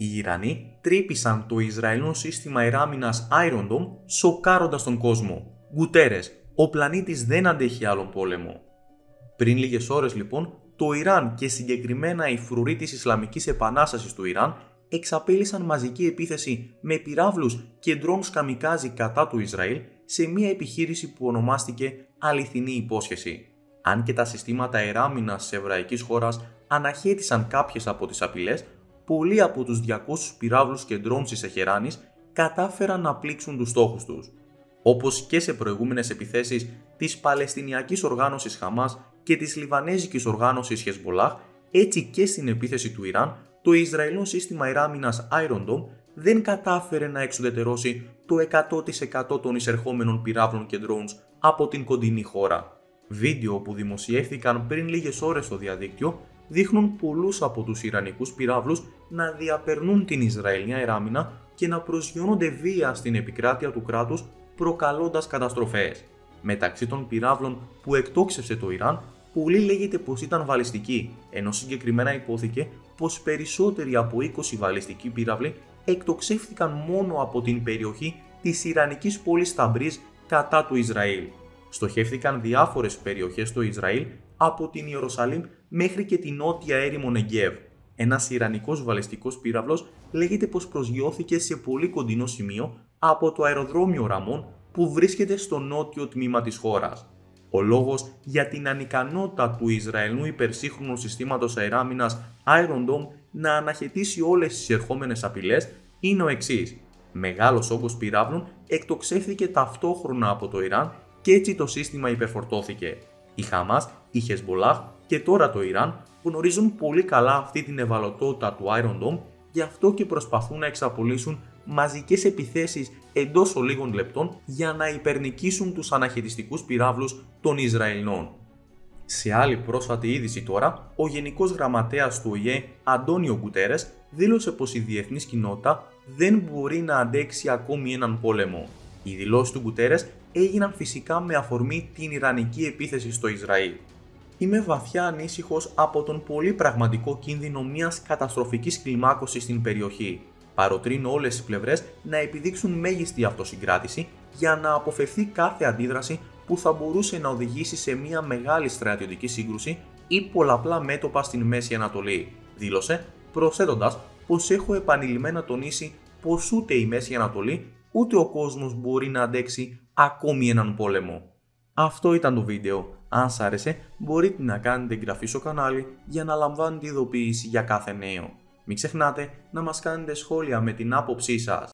Οι Ιρανοί τρύπησαν το Ισραηλινό σύστημα αεράμινας Iron Dome σοκάροντας τον κόσμο. Γκουτέρες, ο πλανήτης δεν αντέχει άλλον πόλεμο. Πριν λίγες ώρες λοιπόν, το Ιράν και συγκεκριμένα οι φρουροί της Ισλαμικής Επανάστασης του Ιράν εξαπέλυσαν μαζική επίθεση με πυράβλους και ντρόνς σκαμικάζι κατά του Ισραήλ σε μια επιχείρηση που ονομάστηκε Αληθινή Υπόσχεση. Αν και τα συστήματα εράμινας της εβραϊκής χώρας αναχέτησαν κάποιες από τις απειλές, πολλοί από τους 200 πυράβλους και ντρόν της Εχεράνης κατάφεραν να πλήξουν τους στόχους τους. Όπως και σε προηγούμενες επιθέσεις της Παλαιστινιακής Οργάνωσης Χαμάς και της Λιβανέζικης Οργάνωσης Χεσμολάχ, έτσι και στην επίθεση του Ιράν, το Ισραηλό σύστημα Ιράμινας Iron Dome δεν κατάφερε να εξουδετερώσει το 100% των εισερχόμενων πυράβλων και drones από την κοντινή χώρα. Βίντεο που δημοσιεύθηκαν πριν λίγες ώρες στο διαδίκτυο δείχνουν πολλούς από τους Ιρανικούς πυράβλους να διαπερνούν την Ισραηλινή αεράμινα και να προσγειώνονται βία στην επικράτεια του κράτους προκαλώντας καταστροφές. Μεταξύ των πυράβλων που εκτόξευσε το Ιράν, πολλοί λέγεται πως ήταν βαλιστικοί, ενώ συγκεκριμένα υπόθηκε πως περισσότεροι από 20 βαλιστικοί πύραυλοι εκτοξεύτηκαν μόνο από την περιοχή της Ιρανικής πόλης Ταμπρίζ κατά του Ισραήλ. Στοχεύτηκαν διάφορες περιοχές στο Ισραήλ από την Ιερουσαλήμ μέχρι και την νότια έρημο Νεγκέβ. Ένας Ιρανικός βαλιστικός πύραυλος λέγεται πως προσγειώθηκε σε πολύ κοντινό σημείο από το αεροδρόμιο Ραμών που βρίσκεται στο νότιο τμήμα της χώρας. Ο λόγος για την ανικανότητα του Ισραηλού υπερσύγχρονου συστήματος αεράμινας Iron Dome να αναχαιτήσει όλες τις ερχόμενες απειλές είναι ο εξής. Μεγάλος όγκος πυράβλων εκτοξεύθηκε ταυτόχρονα από το Ιράν και έτσι το σύστημα υπερφορτώθηκε. Η Χαμάς, η Χεσμολάχ και τώρα το Ιράν γνωρίζουν πολύ καλά αυτή την ευαλωτότητα του Iron Dome, γι' αυτό και προσπαθούν να εξαπολύσουν μαζικές επιθέσεις εντός ολίγων λεπτών για να υπερνικήσουν τους αναχαιριστικούς πυράβλους των Ισραηλινών. Σε άλλη πρόσφατη είδηση τώρα, ο Γενικός Γραμματέας του ΟΗΕ, Αντώνιο Γκουτέρες, δήλωσε πως η διεθνής κοινότητα δεν μπορεί να αντέξει ακόμη έναν πόλεμο. Οι δηλώσεις του Γκουτέρες έγιναν φυσικά με αφορμή την Ιρανική επίθεση στο Ισραήλ. Είμαι βαθιά ανήσυχος από τον πολύ πραγματικό κίνδυνο μιας καταστροφικής κλιμάκωσης στην περιοχή. Παροτρύνω όλες οι πλευρές να επιδείξουν μέγιστη αυτοσυγκράτηση για να αποφευθεί κάθε αντίδραση που θα μπορούσε να οδηγήσει σε μια μεγάλη στρατιωτική σύγκρουση ή πολλαπλά μέτωπα στην Μέση Ανατολή, δήλωσε, προσθέτοντας πως έχω επανειλημμένα τονίσει πως ούτε η Μέση Ανατολή ούτε ο κόσμος μπορεί να αντέξει ακόμη έναν πόλεμο. Αυτό ήταν το βίντεο. Αν σ' άρεσε, μπορείτε να κάνετε εγγραφή στο κανάλι για να λαμβάνετε ειδοποίηση για κάθε νέο. Μην ξεχνάτε να μας κάνετε σχόλια με την άποψή σας.